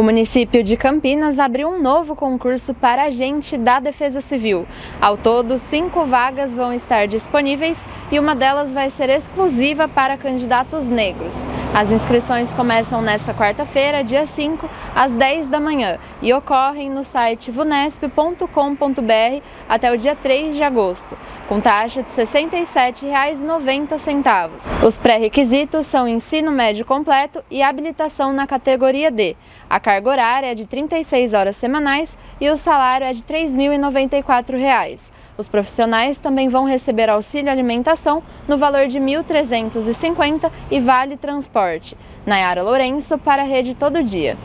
O município de Campinas abriu um novo concurso para agente da Defesa Civil. Ao todo, cinco vagas vão estar disponíveis e uma delas vai ser exclusiva para candidatos negros. As inscrições começam nesta quarta-feira, dia 5, às 10 da manhã e ocorrem no site vunesp.com.br até o dia 3 de agosto, com taxa de R$ 67,90. Os pré-requisitos são ensino médio completo e habilitação na categoria D. A carga horária é de 36 horas semanais e o salário é de R$ 3.094. Os profissionais também vão receber auxílio alimentação no valor de R$ 1.350 e vale transporte. Nayara Lourenço para a Rede Todo Dia.